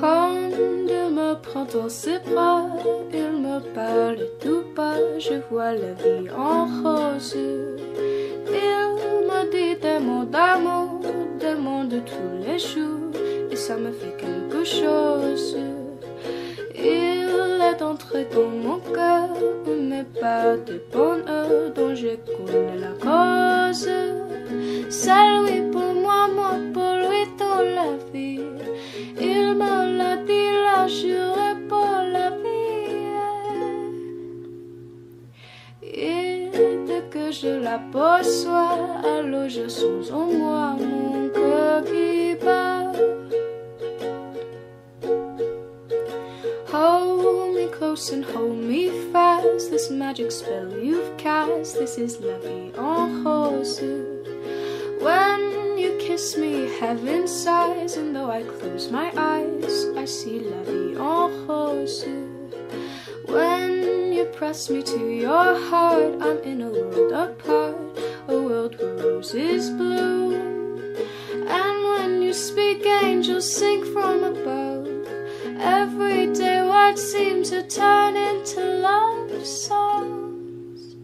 me prend dans ses bras, il me parle tout bas, je vois la vie en rose. Il me dit des mots d'amour, des mots de tous les jours, et ça me fait quelque chose. Il est entré dans mon cœur, mais pas de bonheur dont je connais la cause. Là juré la vie. Et dès que je l'aperçois, alors je sens en moi mon cœur qui bat. Hold me close and hold me fast. This magic spell you've cast. This is la vie en rose. When you kiss me, heaven sighs, and though I close my eyes, I see la When you press me to your heart, I'm in a world apart, a world where roses bloom. And when you speak, angels sing from above. Every day, what seems to turn into love songs.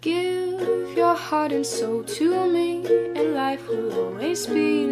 Give your heart and soul to me, and life will always be